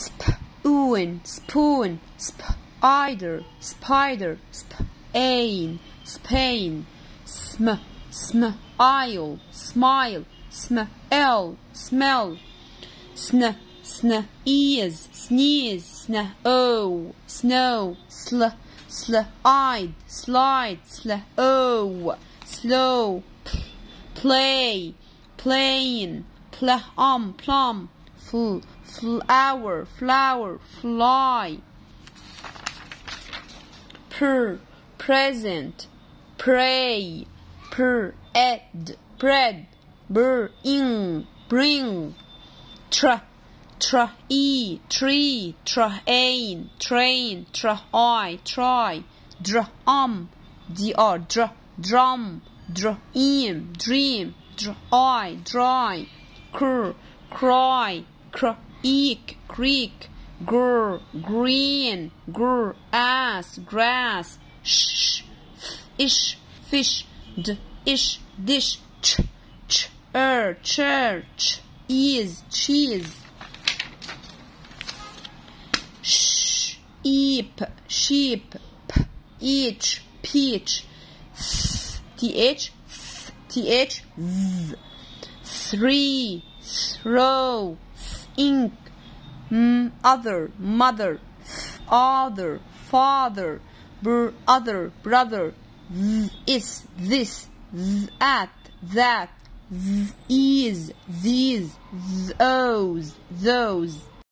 spoon, spoon, spider, spider, spain, Spain, sm, sm, aisle, smile, smell, smell, sn, sn, ears, sneeze, sn, snow, sl, sl, eyed, slide, sl, slow, play, playing, plum, plum, fl, flower, flower, fly, per, present, pray, per, ed, bread, br, in, bring, tra, tra, e, tree, tra, ain, train, tra, I, try, dra, um, dr, dra, drum, dra, im, dream, dra, I, dry, cr, cry, cr, eek, creek, gr, green, gr, ass, grass, sh, ish, fish, d, ish, dish, ch, ch, er, church, is, cheese, sh, eep, sheep, p, each, peach, th, th, z, three, throw, ink, mm, other, mother, other, father, br, other, brother, th, is, this, that, that, th, is, these, those, those.